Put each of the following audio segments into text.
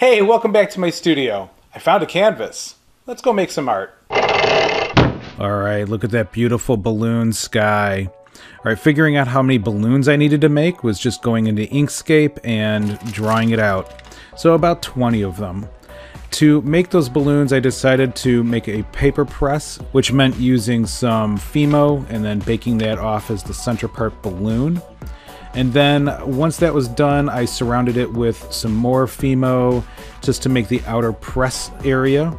Hey, welcome back to my studio. I found a canvas. Let's go make some art. All right, look at that beautiful balloon sky. All right, figuring out how many balloons I needed to make was just going into Inkscape and drawing it out. So about 20 of them. To make those balloons, I decided to make a paper press, which meant using some Fimo and then baking that off as the center part balloon. And then once that was done, I surrounded it with some more Fimo just to make the outer press area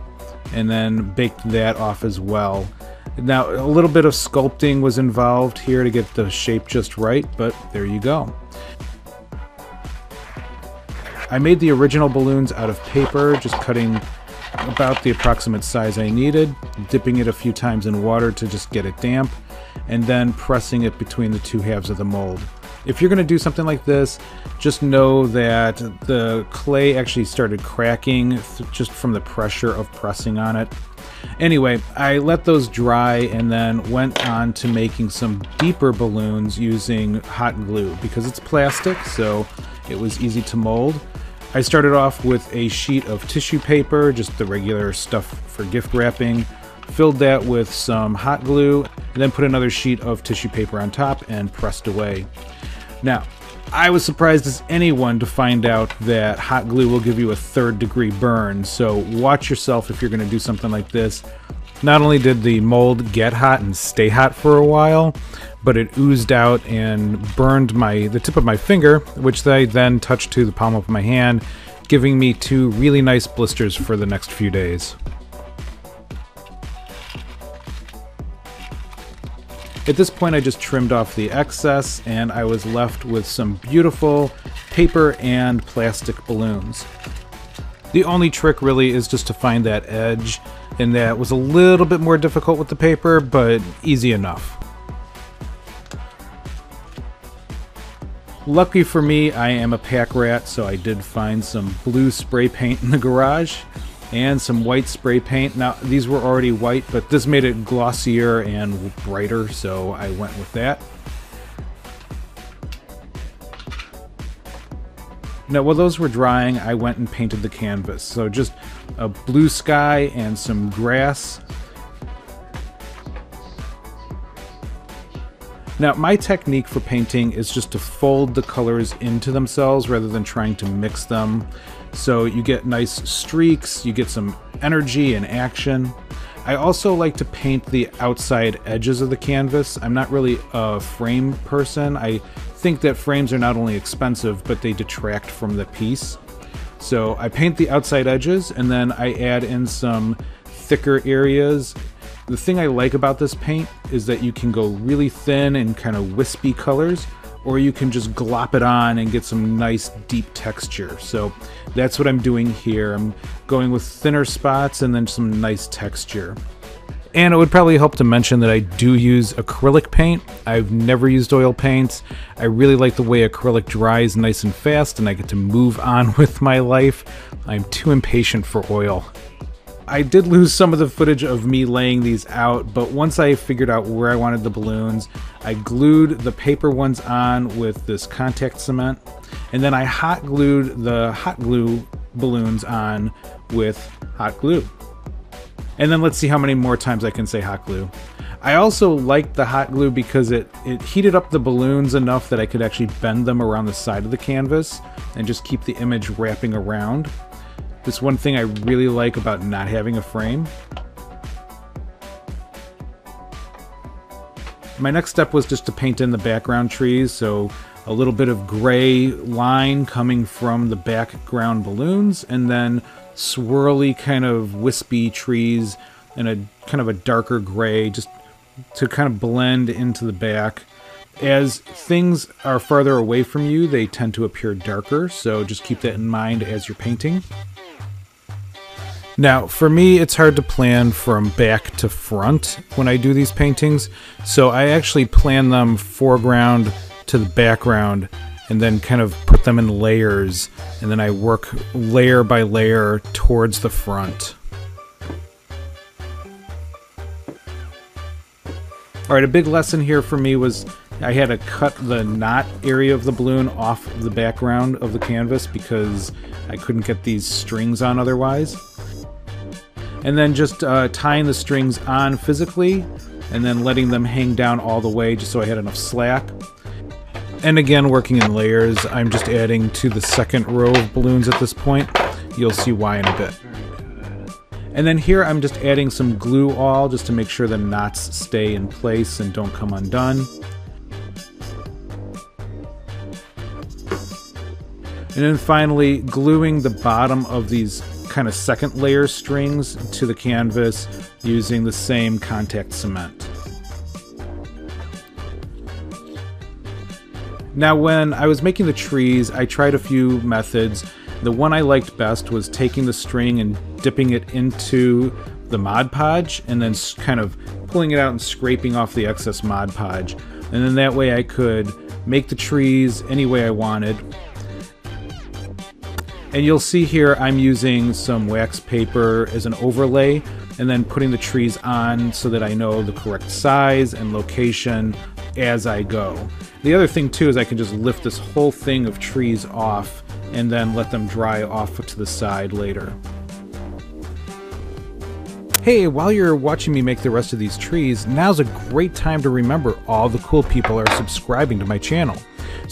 and then baked that off as well. Now, a little bit of sculpting was involved here to get the shape just right, but there you go. I made the original balloons out of paper, just cutting about the approximate size I needed, dipping it a few times in water to just get it damp, and then pressing it between the two halves of the mold. If you're going to do something like this, just know that the clay actually started cracking just from the pressure of pressing on it. Anyway, I let those dry and then went on to making some deeper balloons using hot glue because it's plastic, so it was easy to mold. I started off with a sheet of tissue paper, just the regular stuff for gift wrapping, filled that with some hot glue, and then put another sheet of tissue paper on top and pressed away. Now, I was surprised as anyone to find out that hot glue will give you a third degree burn, so watch yourself if you're going to do something like this. Not only did the mold get hot and stay hot for a while, but it oozed out and burned my the tip of my finger, which I then touched to the palm of my hand, giving me two really nice blisters for the next few days. At this point I just trimmed off the excess and I was left with some beautiful paper and plastic balloons. The only trick really is just to find that edge and that was a little bit more difficult with the paper but easy enough. Lucky for me, I am a pack rat, so I did find some blue spray paint in the garage and some white spray paint. Now, these were already white, but this made it glossier and brighter, so I went with that. Now, while those were drying, I went and painted the canvas. So just a blue sky and some grass. Now, my technique for painting is just to fold the colors into themselves rather than trying to mix them. So you get nice streaks, you get some energy and action. I also like to paint the outside edges of the canvas. I'm not really a frame person. I think that frames are not only expensive, but they detract from the piece. So I paint the outside edges and then I add in some thicker areas. The thing I like about this paint is that you can go really thin and kind of wispy colors, or you can just glop it on and get some nice deep texture. So that's what I'm doing here. I'm going with thinner spots and then some nice texture. And it would probably help to mention that I do use acrylic paint. I've never used oil paints. I really like the way acrylic dries nice and fast and I get to move on with my life. I'm too impatient for oil. I did lose some of the footage of me laying these out, but once I figured out where I wanted the balloons, I glued the paper ones on with this contact cement, and then I hot glued the hot glue balloons on with hot glue. And then let's see how many more times I can say hot glue. I also liked the hot glue because it, it heated up the balloons enough that I could actually bend them around the side of the canvas and just keep the image wrapping around. This one thing I really like about not having a frame. My next step was just to paint in the background trees, so a little bit of gray line coming from the background balloons, and then swirly kind of wispy trees and a kind of a darker gray just to kind of blend into the back. As things are farther away from you, they tend to appear darker, so just keep that in mind as you're painting. Now, for me, it's hard to plan from back to front when I do these paintings, so I actually plan them foreground to the background and then kind of put them in layers, and then I work layer by layer towards the front. All right, a big lesson here for me was I had to cut the knot area of the balloon off the background of the canvas because I couldn't get these strings on otherwise. And then just uh, tying the strings on physically and then letting them hang down all the way just so I had enough slack. And again, working in layers, I'm just adding to the second row of balloons at this point. You'll see why in a bit. And then here I'm just adding some glue all just to make sure the knots stay in place and don't come undone. And then finally gluing the bottom of these kind of second layer strings to the canvas using the same contact cement. Now when I was making the trees, I tried a few methods. The one I liked best was taking the string and dipping it into the Mod Podge and then kind of pulling it out and scraping off the excess Mod Podge. And then that way I could make the trees any way I wanted and you'll see here I'm using some wax paper as an overlay and then putting the trees on so that I know the correct size and location as I go. The other thing too is I can just lift this whole thing of trees off and then let them dry off to the side later. Hey, while you're watching me make the rest of these trees, now's a great time to remember all the cool people are subscribing to my channel.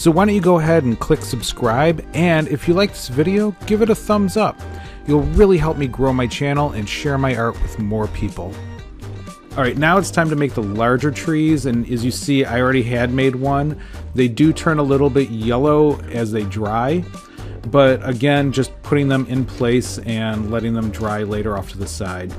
So why don't you go ahead and click subscribe, and if you like this video, give it a thumbs up. You'll really help me grow my channel and share my art with more people. Alright, now it's time to make the larger trees, and as you see, I already had made one. They do turn a little bit yellow as they dry, but again, just putting them in place and letting them dry later off to the side.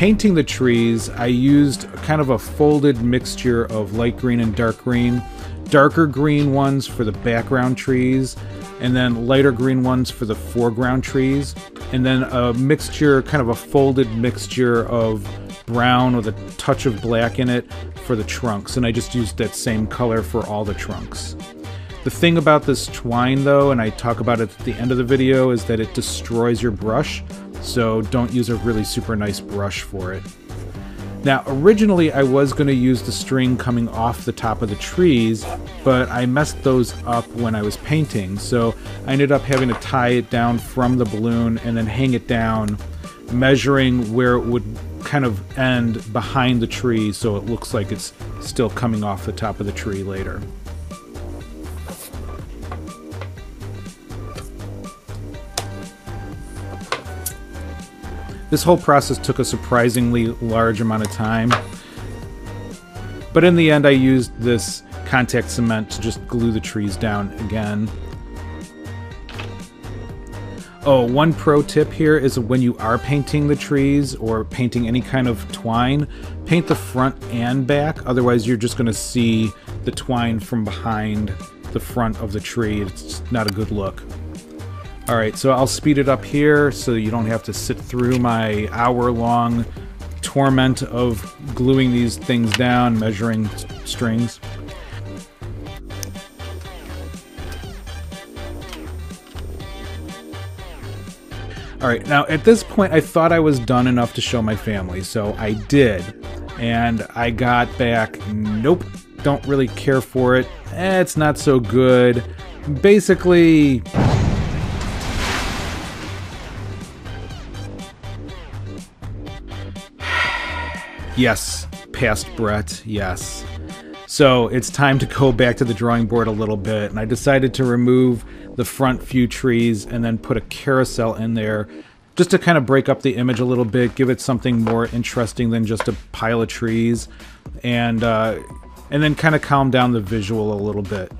Painting the trees, I used kind of a folded mixture of light green and dark green. Darker green ones for the background trees, and then lighter green ones for the foreground trees. And then a mixture, kind of a folded mixture of brown with a touch of black in it for the trunks. And I just used that same color for all the trunks. The thing about this twine though, and I talk about it at the end of the video, is that it destroys your brush so don't use a really super nice brush for it. Now, originally I was going to use the string coming off the top of the trees, but I messed those up when I was painting, so I ended up having to tie it down from the balloon and then hang it down, measuring where it would kind of end behind the tree so it looks like it's still coming off the top of the tree later. This whole process took a surprisingly large amount of time. But in the end, I used this contact cement to just glue the trees down again. Oh, one pro tip here is when you are painting the trees or painting any kind of twine, paint the front and back. Otherwise, you're just going to see the twine from behind the front of the tree. It's not a good look. Alright, so I'll speed it up here so you don't have to sit through my hour-long torment of gluing these things down, measuring strings. Alright, now at this point I thought I was done enough to show my family, so I did. And I got back, nope, don't really care for it. Eh, it's not so good. Basically, Yes, past Bret, yes. So it's time to go back to the drawing board a little bit, and I decided to remove the front few trees and then put a carousel in there just to kind of break up the image a little bit, give it something more interesting than just a pile of trees, and uh, and then kind of calm down the visual a little bit.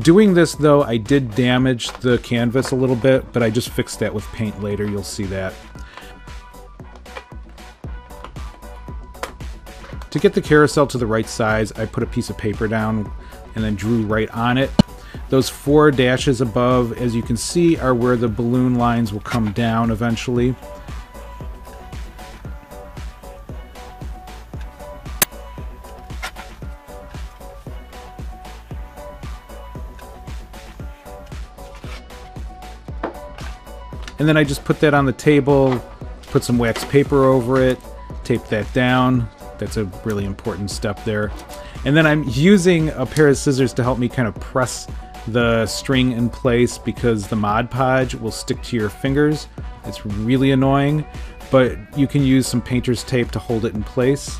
Doing this though, I did damage the canvas a little bit, but I just fixed that with paint later, you'll see that. To get the carousel to the right size, I put a piece of paper down and then drew right on it. Those four dashes above, as you can see, are where the balloon lines will come down eventually. And then I just put that on the table, put some wax paper over it, tape that down. That's a really important step there. And then I'm using a pair of scissors to help me kind of press the string in place because the Mod Podge will stick to your fingers. It's really annoying, but you can use some painter's tape to hold it in place.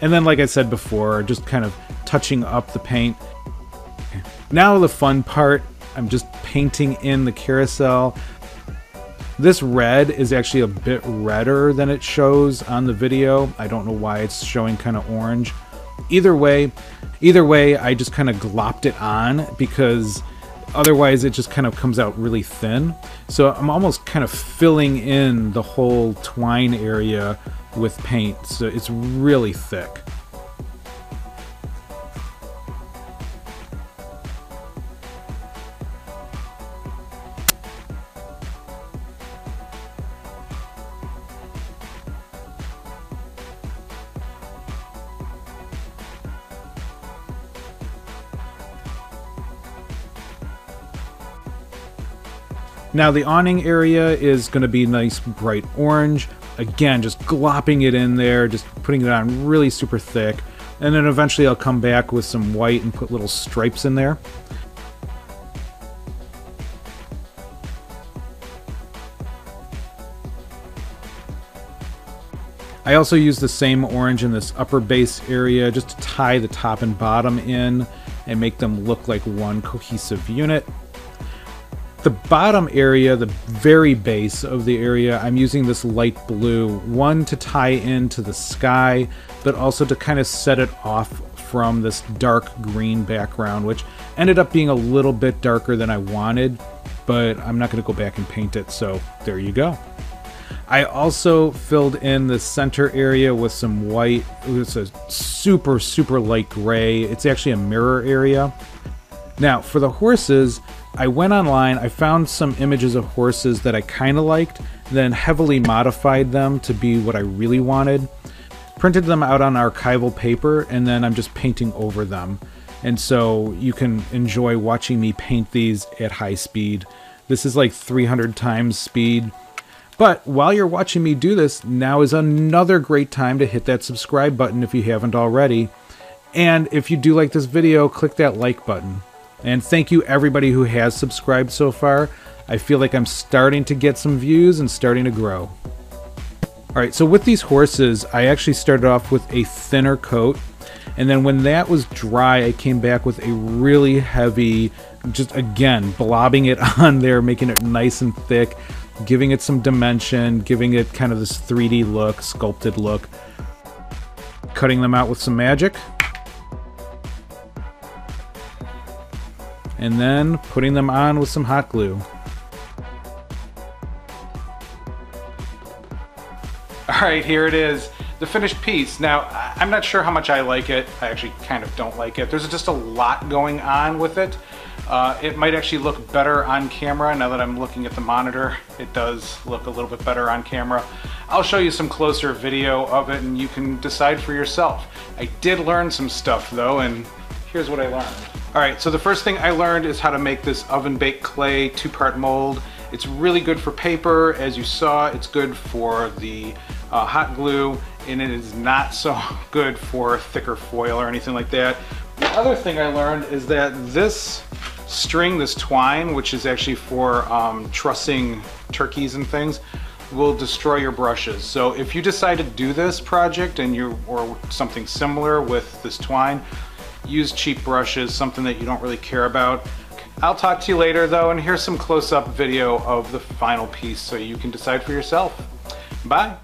And then, like I said before, just kind of touching up the paint. Now the fun part, I'm just painting in the carousel. This red is actually a bit redder than it shows on the video. I don't know why it's showing kind of orange. Either way, either way, I just kind of glopped it on because otherwise it just kind of comes out really thin. So I'm almost kind of filling in the whole twine area with paint. So it's really thick. Now the awning area is going to be nice bright orange. Again, just glopping it in there, just putting it on really super thick. And then eventually I'll come back with some white and put little stripes in there. I also use the same orange in this upper base area just to tie the top and bottom in and make them look like one cohesive unit. The bottom area, the very base of the area, I'm using this light blue, one to tie into the sky, but also to kind of set it off from this dark green background, which ended up being a little bit darker than I wanted, but I'm not going to go back and paint it, so there you go. I also filled in the center area with some white. It's a super, super light gray. It's actually a mirror area. Now, for the horses, I went online, I found some images of horses that I kind of liked, then heavily modified them to be what I really wanted. Printed them out on archival paper, and then I'm just painting over them. And so you can enjoy watching me paint these at high speed. This is like 300 times speed. But while you're watching me do this, now is another great time to hit that subscribe button if you haven't already. And if you do like this video, click that like button. And thank you everybody who has subscribed so far. I feel like I'm starting to get some views and starting to grow. Alright, so with these horses, I actually started off with a thinner coat. And then when that was dry, I came back with a really heavy, just again, blobbing it on there, making it nice and thick, giving it some dimension, giving it kind of this 3D look, sculpted look. Cutting them out with some magic. And then putting them on with some hot glue. Alright, here it is, the finished piece. Now, I'm not sure how much I like it. I actually kind of don't like it. There's just a lot going on with it. Uh, it might actually look better on camera now that I'm looking at the monitor. It does look a little bit better on camera. I'll show you some closer video of it and you can decide for yourself. I did learn some stuff though and here's what I learned. All right, so the first thing I learned is how to make this oven baked clay two-part mold. It's really good for paper. As you saw, it's good for the uh, hot glue, and it is not so good for thicker foil or anything like that. The other thing I learned is that this string, this twine, which is actually for um, trussing turkeys and things, will destroy your brushes. So if you decide to do this project and you or something similar with this twine, use cheap brushes, something that you don't really care about. I'll talk to you later though, and here's some close-up video of the final piece so you can decide for yourself. Bye.